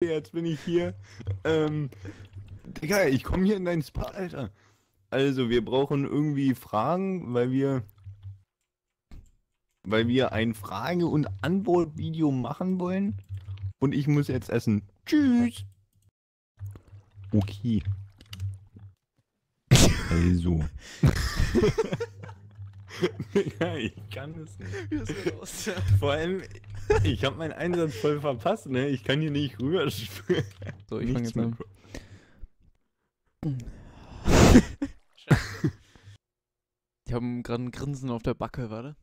jetzt bin ich hier. Ähm, Digga, ich komme hier in dein Spa, Alter. Also, wir brauchen irgendwie Fragen, weil wir weil wir ein Frage- und Antwort-Video machen wollen. Und ich muss jetzt essen. Tschüss. Okay. Also. ja, ich kann es nicht. Wie ist das aus? Vor allem, ich habe meinen Einsatz voll verpasst, ne? Ich kann hier nicht rüber springen. So, ich fange jetzt an. Ich habe gerade ein Grinsen auf der Backe, warte.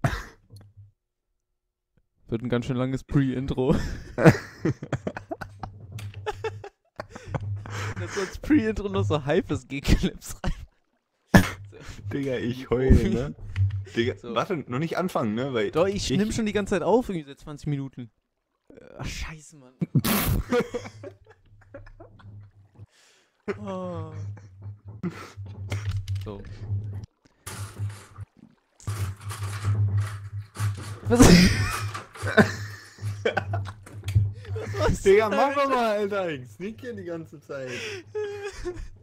Wird ein ganz schön langes Pre-Intro. Das als Pre-Intro noch so G-Clips rein. Digga, ich heule, ne? Digga, So. warte, noch nicht anfangen, ne? Weil Doch, ich, Ich- nimm schon die ganze Zeit auf, irgendwie seit 20 Minuten. Äh, Ach, scheiße, Mann. oh. So. Was? Was Digga, mach doch mal, Alter. Ich sneak hier die ganze Zeit.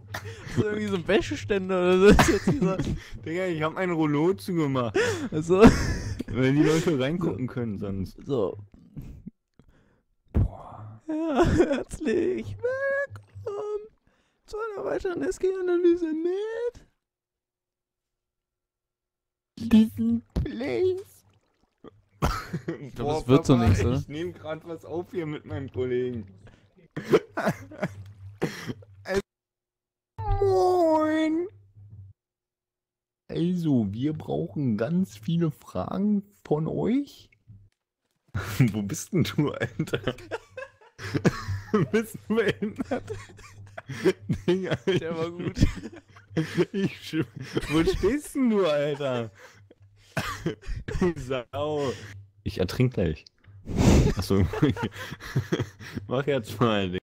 Hast du irgendwie so ein Wäscheständer oder so? Ist jetzt dieser, Digga, ich hab ein Rollo zugemacht. also, Weil die Leute reingucken können sonst. so. Ja, herzlich willkommen zu einer weiteren SG-Analyse mit. Diesen Place. Ich glaub, das wird so nichts, oder? Ich nehme gerade was auf hier mit meinem Kollegen. Also, Moin. Also, wir brauchen ganz viele Fragen von euch. Wo bist denn du, Alter? bist du behindert? Digga, Der war gut. Ich Wo stehst denn du, Alter? Du Sau. Ich ertrink gleich. Achso. Mach jetzt mal, Digga.